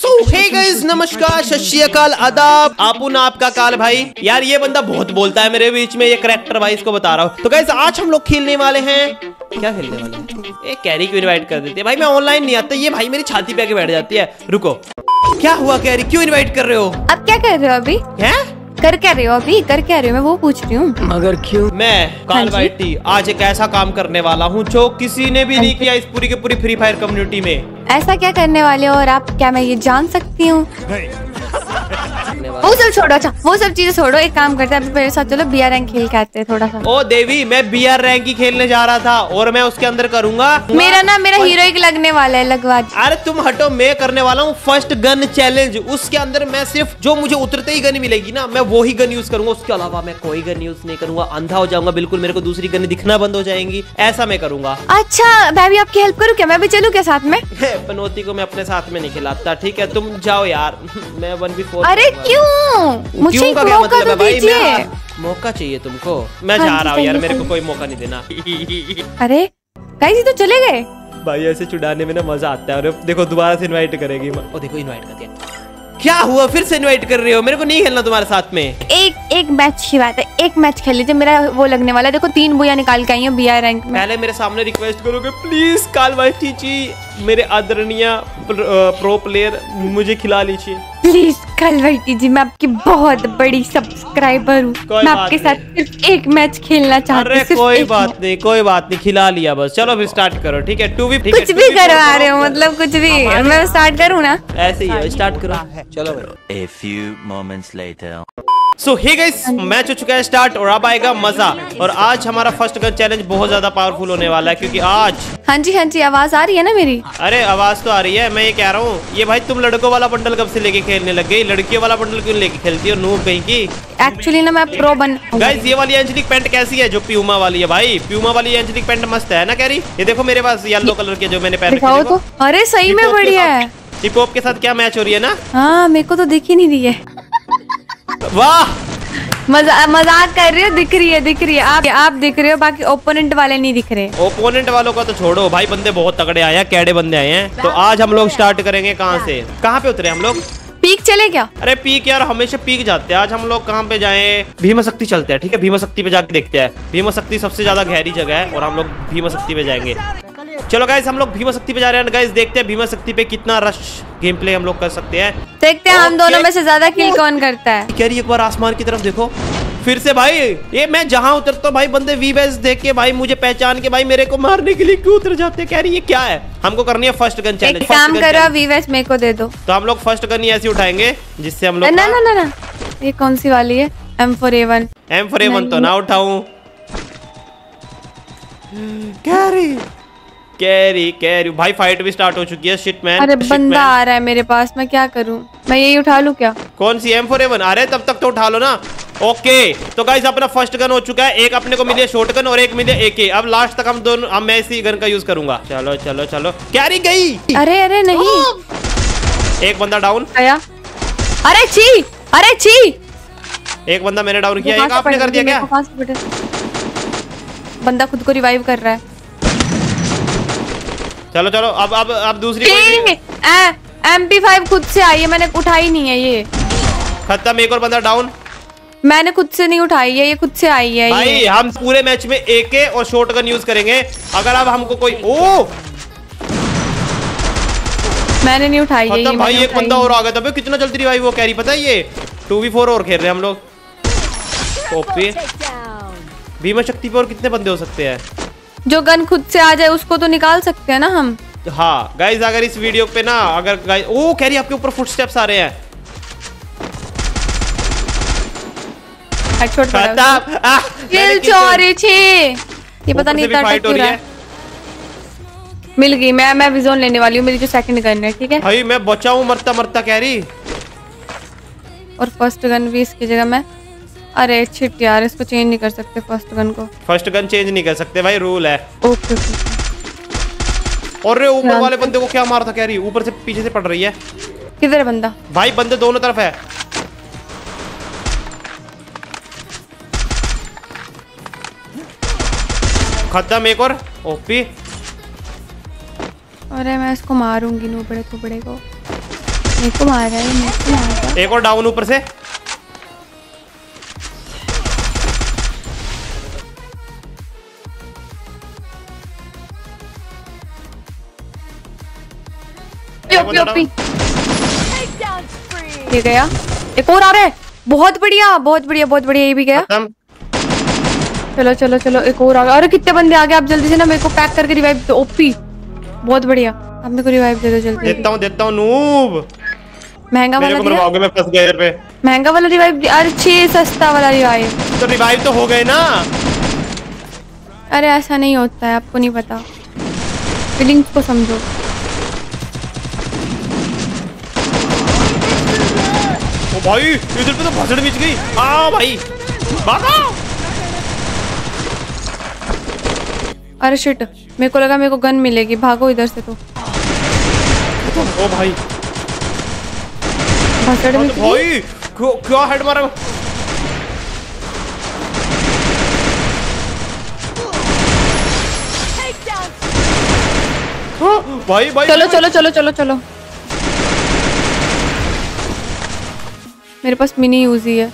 सो hey guys नमस्कार सत श्री अकाल आदाब। आपुन आपका काल भाई। यार ये बंदा बहुत बोलता है मेरे बीच में ये करेक्टर भाई इसको बता रहा हूँ। तो गाइस आज हम लोग खेलने वाले हैं। क्या खेलने वाले हैं? एक कैरी को इनवाइट कर देते हैं? भाई मैं ऑनलाइन नहीं आता। ये भाई मेरी छाती पे आके बैठ जाती है। रुको। क्या हुआ कैरी क्यों इनवाइट कर रहे हो? अब क्या कर रहे हो अभी? हैं? कर क्या रहे हो अभी? कर क्या रहे हो? मैं वो पूछ रही हूँ। मगर क्यों? मैं काल हाँ भाई आज एक ऐसा काम करने वाला हूँ जो किसी ने भी नहीं किया इस पूरी के पूरी फ्री फायर कम्युनिटी में। ऐसा क्या करने वाले हो और आप क्या मैं ये जान सकती हूँ? वो सब छोड़ो अच्छा वो सब चीज़ें छोड़ो एक काम करते हैं मेरे साथ चलो बी आर खेल के आते हैं थोड़ा सा। ओ देवी मैं बी आर रैंक की खेलने जा रहा था और मैं उसके अंदर करूँगा। मेरा ना मेरा हीरोइक लगने वाला है लगवा अरे तुम हटो मैं करने वाला हूँ फ़र्स्ट गन चैलेंज उसके अंदर मैं सिर्फ़ जो मुझे उतरते ही गन मिलेगी ना मैं वो ही गन यूज़ करूँगा। उसके अलावा मैं कोई गन यूज़ नहीं करूँगा अंधा हो जाऊँगा बिल्कुल मेरे को दूसरी गन दिखना बंद हो जाएँगी ऐसा मैं करूँगा। अच्छा मैं भी आपकी हेल्प करूँ क्या? मैं भी चलूँ क्या साथ में? पनौती को मैं अपने साथ में नहीं खिलाता ठीक है? तुम जाओ यार मैं वन बी फोर अरे क्यों? मुझे क्यों का क्या मौका मतलब तो है भाई दीजिए। मैं मौका चाहिए तुमको। मैं हाँ जा रहा हूँ यार मेरे को कोई मौका नहीं देना। अरे गाइस ये तो चले गए? भाई ऐसे चुड़ाने में ना मज़ा आता है और देखो दोबारा से इनवाइट करेगी। ओ देखो इनवाइट कर दिया। क्या हुआ? फिर से इनवाइट कर रहे हो? मेरे को नहीं खेलना तुम्हारे साथ में। एक एक मैच की बात है एक मैच खेल लीजिए मेरा वो लगने वाला है। देखो तीन बुया निकाल के आई हूँ बी रैंक में। पहले मेरे सामने रिक्वेस्ट करोगे प्लीज़ काल भाई टीची। मेरे आदरणीय प्रो प्लेयर मुझे खिला लीजिए। प्लीज़ कल बैठी जी मैं आपकी बहुत बड़ी सब्सक्राइबर हूँ। मैं आपके साथ सिर्फ़ एक मैच खेलना चाहती अरे हूँ कोई बात नहीं कोई बात नहीं खिला लिया बस। चलो फिर स्टार्ट करो ठीक है? टू भी ठीक है, कुछ भी करवा रहे हो मतलब कुछ भी। मैं स्टार्ट करूँ ना। ऐसे ही स्टार्ट करो। चलो भाई A few moments later. So hey guys match हो चुका है स्टार्ट और अब आएगा मज़ा। और आज हमारा फ़र्स्ट गन चैलेंज बहुत ज़्यादा पावरफुल होने वाला है क्योंकि आज हाँ जी हाँ जी आवाज़ आ रही है ना मेरी? अरे आवाज़ तो आ रही है मैं ये कह रहा हूँ ये भाई तुम लड़कों वाला बंडल कब से लेके खेलने लग गई? लड़कियों वाला बंडल क्यों लेके खेलती हो? नूब कहीं की? एक्चुअली ना मैं प्रो बन गाइस ये वाली एंजलिक पैंट कैसी है जो प्यूमा वाली है भाई? प्यूमा वाली एंजलिक पैंट मस्त है ना कह रही ये देखो मेरे पास येलो कलर के जो मैंने पहन रखी तो। अरे सही में बढ़िया है। हिप हॉप के साथ क्या मैच हो रही है ना? हाँ मेरे को तो दिख ही नहीं रही है। वाह! मज़ा मज़ाक कर रही हो दिख रही है दिख रही है। आप आप दिख रहे हो बाकी ओपोनेंट वाले नहीं दिख रहे। ओपोनेंट वालों का तो छोड़ो भाई बंदे बहुत तगड़े आए हैं कैडे बंदे आए हैं। तो आज हम लोग स्टार्ट करेंगे कहाँ से? कहाँ पे उतरे हम लोग? पीक चले क्या? अरे पीक यार हमेशा पीक जाते हैं। आज हम लोग कहाँ पे जाए? भीमा शक्ति चलते हैं ठीक है? भीमा शक्ति पे जाके देखते हैं। भीमा शक्ति सबसे ज़्यादा गहरी जगह है और हम लोग भीमा शक्ति पे जाएँगे। चलो गाइस हम लोग भीमा शक्ति पे जा रहे हैं गाइस देखते हैं भीमा शक्ति पे कितना रश गेम प्ले हम लोग कर सकते हैं। देखते हैं हम दोनों में से ज़्यादा किल कौन करता है। कह रही एक बार आसमान की तरफ़ देखो। फिर से भाई ये मैं जहाँ उतरता हूँ भाई बंदे वी बेस देख के भाई मुझे पहचान के भाई मेरे को मारने के लिए क्यों उतर जाते कह रही ये क्या है? हमको करनी है फ़र्स्ट गन चैलेंज काम करो वीवेस मेरे को दे दो। तो हम लोग फ़र्स्ट गन ही ऐसी उठाएँगे जिससे हम लोग ना ना ना ना ये कौन सी वाली है? M four A one M for A one तो ना उठाऊं। Carry carry carry. भाई फाइट भी स्टार्ट हो चुकी है। शिट मैन अरे बंदा आ रहा है मेरे पास मैं क्या करूँ? मैं यही उठा लूँ क्या? कौन सी एम फोर एवन अरे तब तक तो उठा लो ना। ओके तो गाइस अपना फ़र्स्ट गन हो चुका है। एक अपने को मिली शॉर्ट गन और एक मिली एक अब लास्ट तक हम दोनों हम मैं इसी गन का यूज़ करूँगा। चलो चलो चलो। कैरी गई। अरे अरे नहीं। एक बंदा डाउन आया। अरे छी! अरे छी! एक बंदा मैंने डाउन किया। एक आपने कर दिया क्या? पड़- बंदा खुद को रिवाइव कर रहा है। चलो चलो अब अब अब दूसरी एम पी फाइव खुद से आई है मैंने उठाई नहीं है ये। खत्म एक और बंदा डाउन मैंने खुद से नहीं उठाई है ये खुद से आई है भाई ये। हम पूरे मैच में एक और शॉर्ट गन यूज़ करेंगे। अगर अब हमको कोई ओ! मैंने नहीं उठाई है ये भाई एक बंदा और आ गया था। भाई कितना जल्दी रिवाइव वो कैरी पता है ये? टू वी फोर और खेल रहे हैं हम लोग। ओपी। भीमा शक्ति पे और कितने बंदे हो सकते हैं? जो गन खुद से आ जाए उसको तो निकाल सकते हैं ना हम। हाँ गाइज़ अगर इस वीडियो पे ना अगर गाइज़ ओ कैरी आपके ऊपर फुटस्टेप्स आ रहे हैं। ये पता नहीं हो रही है है। मिल गई मैं मैं विजोन लेने वाली हूँ मेरी जो सेकंड गन है ठीक है? भाई मैं बचा हूँ मरता मरता कैरी। और फ़र्स्ट गन भी इसकी जगह मैं अरे छिट यार इसको चेंज नहीं कर सकते फ़र्स्ट गन को। फ़र्स्ट गन चेंज नहीं कर सकते भाई रूल है। ओके ओके और ऊपर वाले बंदे को क्या मारा था कैरी ऊपर से पीछे से पड़ रही है। किधर है बंदा? भाई बंदे दोनों तरफ़ है। खत्म एक और ओपी अरे मैं इसको मारूँगी नूबड़े टुबड़े को। मेरे को मार रहा है मेरे को मार रहा है। एक और डाउन ऊपर से। ओपी ओपी ये गया। एक और आ रहा है। बहुत बढ़िया बहुत बढ़िया बहुत बढ़िया ये भी गया। चलो चलो चलो एक और आ गया। अरे कितने बंदे आ गए आप जल्दी से ना मेरे को पैक करके रिवाइव दो। ओपी बहुत बढ़िया। अब मेरे को रिवाइव दे दो जल्दी। देता हूँ देता हूँ नूब महँगा मेरे वाला मरवाओगे मैं फंस गया इधर पे। महँगा वाला रिवाइव अरे छह सस्ता वाला रिवाइव तो रिवाइव तो हो गए ना। अरे ऐसा नहीं होता है आपको नहीं पता। फीलिंग्स को समझो। भाई इधर पे तो भसड़ बिच गई। आ भाई भागो। अरे शिट मेरे को लगा मेरे को गन मिलेगी भागो इधर से तो। ओ भाई। भसड़ हाँ में तो भाई क्यों क्या हेड मारा? हाँ, भाई भाई। चलो चलो चलो चलो चलो। मेरे पास मिनी यूज़ ही है।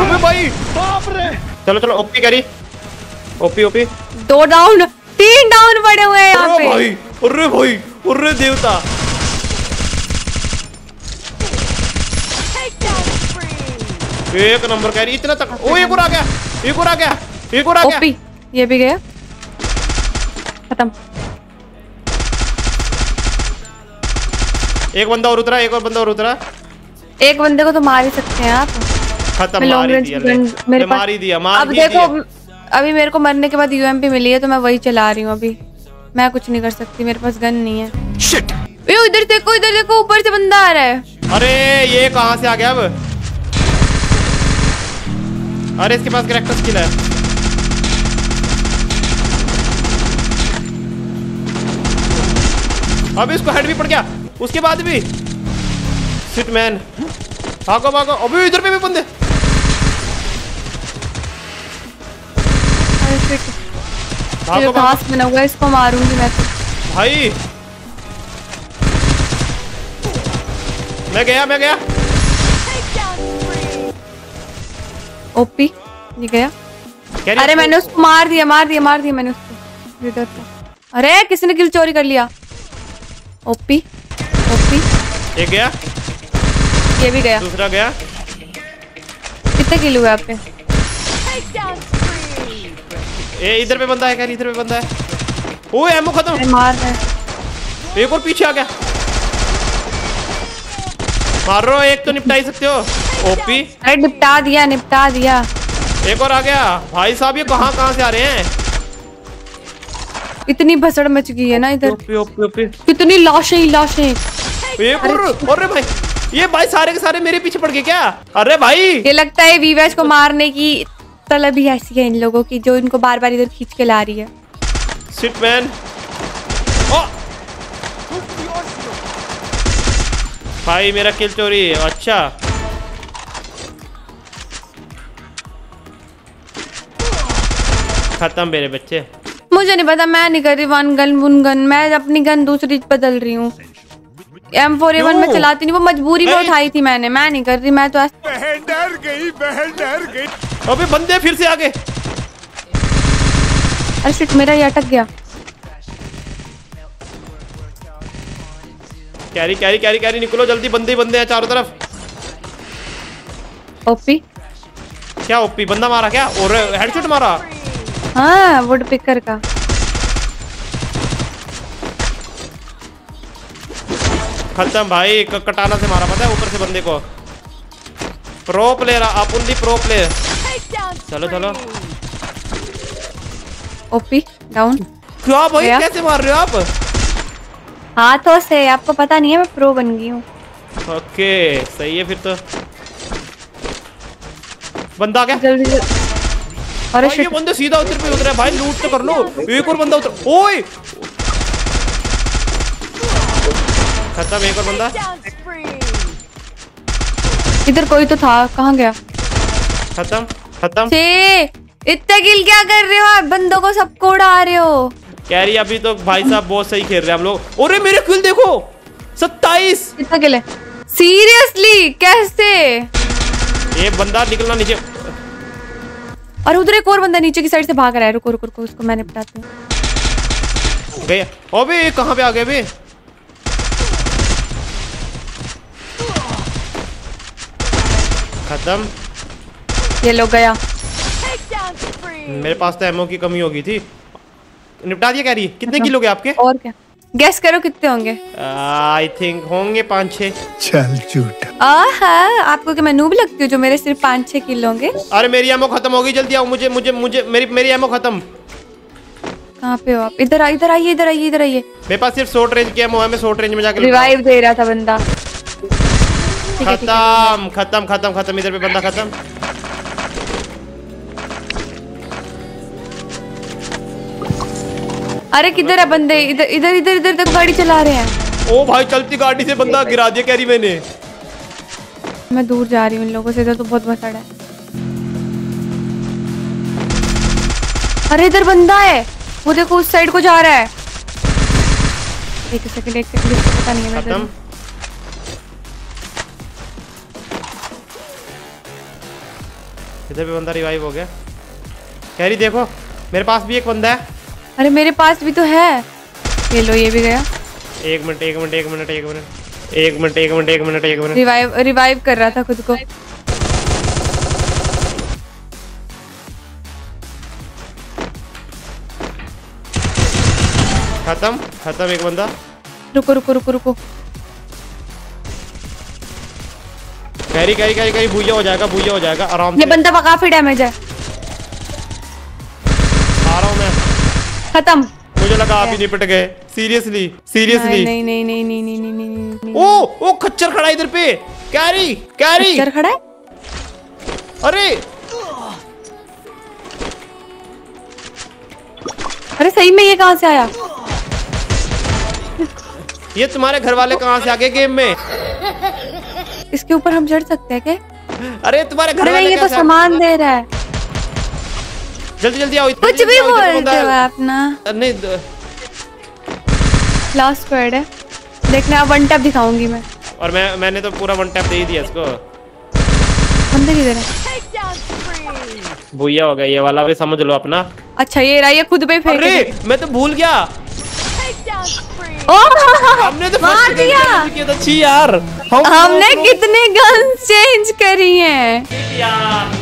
अबे भाई बाप रे। चलो चलो ओपी करी। OP OP. दो डाउन तीन डाउन पड़े हुए हैं यहाँ अरे पे। भाई अरे भाई अरे देवता। एक नंबर कह रही इतना तक ओ एक और आ गया एक और आ गया एक और आ गया। ओपी ये भी गया। खत्म। एक बंदा और उतरा एक और बंदा और उतरा। एक बंदे को तो मार ही सकते हैं आप। खत्म मार ही दिया मेरे पास मार ही दिया मार अब देखो अभी मेरे को मरने के बाद यूएमपी मिली है तो मैं वही चला रही हूँ अभी। मैं कुछ नहीं कर सकती मेरे पास गन नहीं है! यो इधर देखो इधर देखो ऊपर से बंदा आ रहा है। अरे ये कहाँ से आ गया अब? अरे इसके पास करेक्टर स्किल है। अब इसको हेड भी पड़ गया। उसके बाद भी। सिट मैन भागो भागो। अभी इधर पे भी बंदे। भागो घास बना हुआ इसको मारूँगी मैं तो। भाई। मैं गया मैं गया। ओपी ये गया। अरे मैंने उसको मार दिया मार दिया मार दिया मैंने उसको। अरे किसी ने किल चोरी कर लिया। ओपी। ओपी एक गया। ये भी गया। दूसरा गया। कितने किल हुए आप पे ए इधर पे बंदा है रही इधर पे बंदा है। ओ एमओ खत्म। मार रहा है। एक और पीछे आ गया। मारो एक तो निपटा ही सकते हो। ओपी अरे निपटा दिया निपटा दिया। एक और आ गया। भाई साहब ये कहाँ कहाँ से आ रहे हैं? इतनी भसड़ मच गई है ना इधर। कितनी लाशें ही लाशें अरे भाई ये भाई सारे के सारे मेरे पीछे पड़ गए क्या? अरे भाई। ये लगता है वीवैच को मारने की तलब ही ऐसी है इन लोगों की जो इनको बार बार इधर खींच के ला रही है। सिट मैन भाई मेरा किल चोरी है अच्छा। खत्म मेरे बच्चे। मुझे नहीं पता मैं नहीं कर रही वन गन वन गन मैं अपनी गन दूसरी बदल रही हूँ। एम फोर ए वन में चलाती नहीं वो मजबूरी में उठाई थी मैंने मैं नहीं कर रही मैं तो डर गई डर गई। अबे बंदे फिर से आ गए अरे शिट मेरा ये अटक गया। कैरी कैरी कैरी कैरी निकलो जल्दी बंदे बंदे हैं चारों तरफ़। ओपी। क्या ओपी? बंदा मारा क्या? और हेडशॉट मारा? हाँ वुड पिकर का। खत्म भाई कटाना से मारा पता है ऊपर से बंदे को। प्रो प्लेयर अपन दी प्रो प्लेयर चलो चलो। ओपी डाउन क्या भाई कैसे मार रहे हो आप? हाथों से आपको पता नहीं है मैं प्रो बन गई हूँ। ओके सही है फिर तो। बंदा गया। जल्दी जल्दी। अरे ये बंदे सीधा उतर पे उतरे भाई लूट तो कर लो। एक और बंदा उतर ओए! खत्म एक और बंदा। इधर कोई तो था कहाँ गया? खत्म खत्म। इतने किल क्या कर रहे हो आप? बंदों को सबको उड़ा रहे हो। कह रही अभी तो भाई साहब बहुत सही खेल रहे हैं हम लोग। अरे मेरे किल देखो! सत्ताईस! कितना किल है। सीरियसली कैसे? ये बंदा निकलना नीचे। और उधर एक और बंदा नीचे की साइड से भाग रहा है। रुको रुको रुको उसको मैंने बताती हूँ। गया अबे कहाँ पे आ गए बे खत्म। ये लोग गया। मेरे पास तो एमओ की कमी होगी थी। निपटा दिया कह रही कितने किलो गए आपके? और क्या? गैस करो कितने होंगे? आई थिंक होंगे पाँच छः। चल झूठा। आहा आपको क्या मैं नूब लगती हूँ जो मेरे सिर्फ़ पाँच छह किलो होंगे? अरे मेरी एमओ खत्म होगी जल्दी आओ मुझे मुझे मुझे मेरी मेरी एमओ खत्म। कहाँ पे हो आप? इधर आ इधर आइए इधर आइए इधर आइए। मेरे पास सिर्फ़ शॉर्ट रेंज की एमओ है मैं शॉर्ट रेंज में जाकर रिवाइव दे रहा था बंदा। खत्म खत्म खत्म खत्म इधर पे बंदा खत्म। अरे किधर है बंदे? इधर इधर इधर इधर तक गाड़ी चला रहे हैं। ओ भाई चलती गाड़ी से बंदा गिरा दिया कह रही मैंने। मैं दूर जा रही हूँ इन लोगों से इधर तो बहुत भसड़ है। अरे इधर बंदा है। वो देखो उस साइड को जा रहा है। एक सेकंड एक सेकंड पता नहीं है मैं इधर पे बंदा रिवाइव हो गया। कह रही देखो मेरे पास भी एक बंदा है। अरे मेरे पास भी तो है। ये लो ये भी गया। एक मिनट एक मिनट एक मिनट एक मिनट एक मिनट एक मिनट एक मिनट एक मिनट। रिवाइव रिवाइव कर रहा था खुद को। खत्म खत्म एक बंदा। रुको रुको रुको रुको। कह रही कह रही भूया हो जाएगा भूजा हो जाएगा आराम ये बंदा काफ़ी डैमेज है। खत्म। मुझे लगा आप ही निपट गए। सीरियसली सीरियसली नहीं नहीं नहीं नहीं नहीं नहीं नहीं ओ ओ खच्चर खड़ा इधर पे। कैरी कैरी खच्चर खड़ा है? अरे। अरे सही में ये कहाँ से आया? ये तुम्हारे घर वाले कहाँ से आ गए गेम में? इसके ऊपर हम चढ़ सकते हैं क्या? अरे तुम्हारे घर वाले ये तो सामान दे रहा है। जल्दी जल्दी आओ इधर कुछ भी बोलते बंदा हो आप ना नहीं लास्ट स्क्वाड है। देखना वन टैप दिखाऊँगी मैं। और मैं मैंने तो पूरा वन टैप दे ही दिया इसको। बंदे किधर है भूया हो गया ये वाला भी समझ लो अपना। अच्छा ये रहा ये खुद पे फेंक अरे मैं तो भूल गया। ओ हमने तो मार दिया। challenge किया था छी यार। हमने कितने गन्स चेंज करी हैं।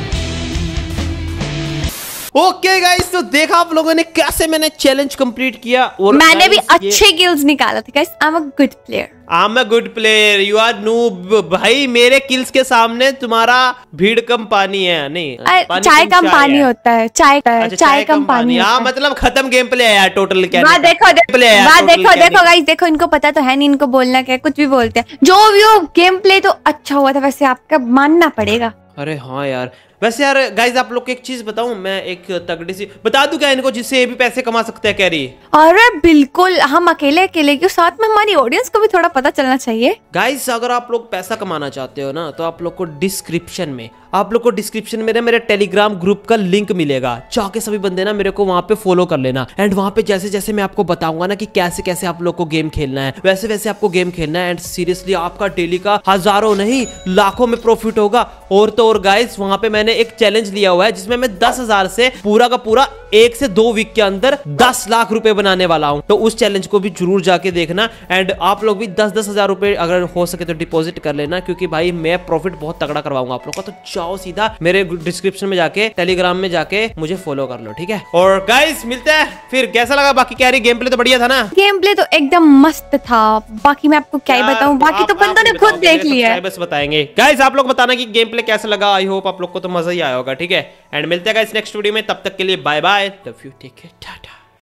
ओके गाइस तो देखा आप लोगों ने कैसे मैंने चैलेंज कंप्लीट किया और मैंने भी अच्छे किल्स निकाला था guys I am a good player I am a good player you are noob भाई मेरे किल्स के सामने तुम्हारा भीड़ कम पानी है। नहीं चाय कम पानी है। होता है चाय का अच्छा, चाय कम पानी। हाँ मतलब खत्म गेम प्ले है यार टोटल क्या वाह देखो प्ले है वाह देखो देखो गाइस देखो इनको पता तो है नहीं इनको बोलना क्या है, कुछ भी बोलते हैं। जो भी हो गेम प्ले तो अच्छा हुआ था वैसे आपका मानना पड़ेगा। अरे हाँ यार वैसे यार गाइज़ आप लोग को एक चीज़ बताऊँ मैं एक तगड़ी सी बता दूँ क्या इनको जिससे ये भी पैसे कमा सकते हैं कह रही अरे बिल्कुल हम अकेले अकेले क्यों? साथ में हमारी ऑडियंस को भी थोड़ा पता चलना चाहिए। गाइज़ अगर आप लोग पैसा कमाना चाहते हो ना तो आप लोग को डिस्क्रिप्शन में आप लोग को डिस्क्रिप्शन में ना मेरे टेलीग्राम ग्रुप का लिंक मिलेगा। जाके सभी बंदे ना मेरे को वहाँ पे फॉलो कर लेना। एंड वहाँ पे जैसे जैसे मैं आपको बताऊँगा ना कि कैसे कैसे आप लोग को गेम खेलना है वैसे वैसे आपको गेम खेलना है। एंड सीरियसली आपका डेली का हज़ारों नहीं लाखों में प्रॉफिट होगा। और तो और गाइज़ वहाँ पे मैंने एक चैलेंज लिया हुआ है जिसमें मैं दस हज़ार से पूरा का पूरा एक से दो वीक के अंदर दस लाख रुपए बनाने वाला हूँ। तो उस चैलेंज को भी ज़रूर जाके देखना एंड आप लोग भी दस दस हज़ार रुपए अगर हो सके तो डिपॉजिट कर लेना क्योंकि भाई मैं प्रॉफिट बहुत तगड़ा करवाऊँगा आप लोग का। तो जाओ सीधा मेरे डिस्क्रिप्शन में जाके टेलीग्राम में जाके मुझे फॉलो कर लो ठीक है? और गाइस मिलते हैं। फिर कैसा लगा? बाकी क्या रही? गेम प्ले तो बढ़िया था ना? गेम प्ले तो एकदम मस्त था। बाकी मैं आपको क्या ही यार, बाकी तो बंदों ने खुद देख लिया है। subscribers बताएँगे। गाइस आप लोग बताना कि गेम प्ले कैसा लगा? आई होप आप लोग को तो मज़ा ही आया होगा, ठीक है? एंड मिलते हैं इस नेक्स्ट वीडियो में, तब तक के लिए bye bye love you take care tata